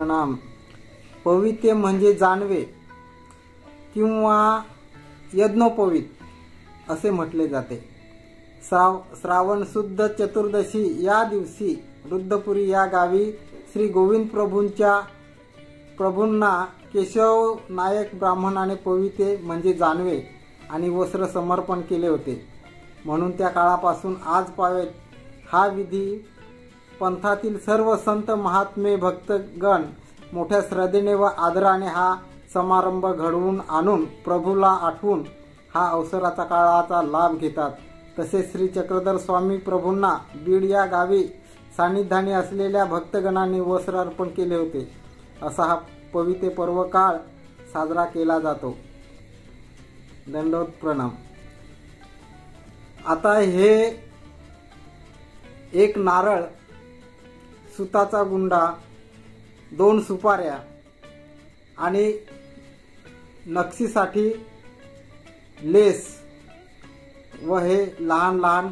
प्रणाम. पवित्य म्हणजे जानवे किंवा यज्ञोपवीत असे म्हटले जाते. श्राव श्रावण शुद्ध चतुर्दशी या दिवशी रुद्रपुरी या गावी श्री गोविंद प्रभूंच्या प्रभूंना केशव नायक ब्राह्मणाने पविते म्हणजे जानवे आणि वस्त्र समर्पण केले होते. म्हणून त्या काळापासून आज पावेत हा विधी पंथातील सर्व संत महात्मे भक्तगण मोठ्या श्रद्धेने व आदराने हा समारंभ घडवून आणून प्रभूला आठवून हा अवसराचा काळाचा लाभ घेतात. तसेच श्री चक्रधर स्वामी प्रभूंना बीड या गावी सान्निध्याने असलेल्या भक्तगणांनी वस्त्र अर्पण केले होते. असा हा पवित्र पर्व काळ साजरा केला जातो. दंडोत प्रणाम. आता हे एक नारळ सुताचा गुंडा दोन सुपाऱ्या आणि नक्षीसाठी लेस व हे लहान लहान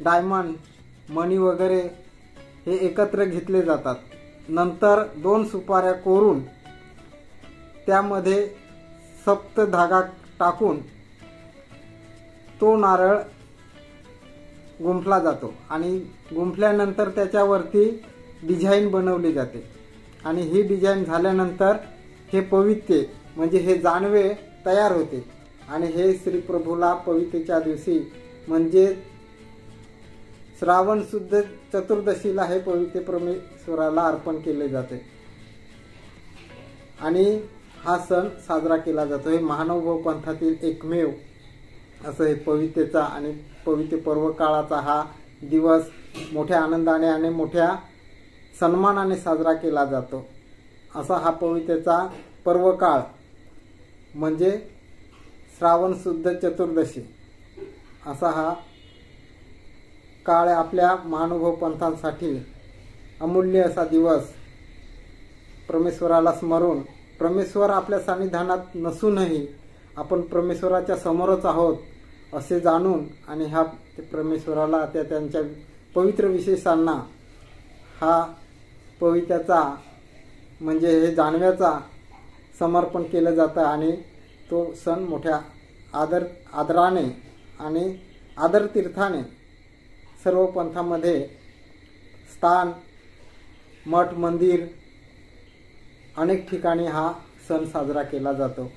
डायमंड मणी वगैरे हे एकत्र घेतले जातात. नंतर दोन सुपाऱ्या कोरून त्यामध्ये सप्त धागा टाकून तो नारळ गुंफला जातो आणि गुंफल्यानंतर त्याच्यावरती डिझाईन बनवली जाते. आणि ही डिझाईन झाल्यानंतर हे पवित्रे म्हणजे हे जानवे तयार होते. आणि हे श्री प्रभूला पवित्रेच्या दिवशी म्हणजे श्रावण शुद्ध चतुर्दशीला हे पवित्र परमेश्वराला अर्पण केले जाते. आणि हा सण साजरा केला जातो. हे महानुभव पंथातील एकमेव असं हे पवित्रेचा आणि पवित्र पर्व काळाचा हा दिवस मोठ्या आनंदाने आणि मोठ्या सन्मानाने साजरा केला जातो. असा हा पवित्रेचा पर्व काळ म्हणजे श्रावण शुद्ध चतुर्दशी. असा हा काळ आपल्या महानुभव पंथांसाठी अमूल्य असा दिवस. परमेश्वराला स्मरून परमेश्वर आपल्या सान्निधानात नसूनही आपण परमेश्वराच्या समोरच आहोत असे जाणून आणि ह्या परमेश्वराला त्या त्यांच्या पवित्र विशेषांना हा पवित्याचा म्हणजे हे जानव्याचा समर्पण केलं जातं आणि तो सण मोठ्या आदर आदराने आणि आदर तीर्थाने सर्व पंथामध्ये स्थान मठ मंदिर अनेक ठिकाणी हा सण साजरा केला जातो.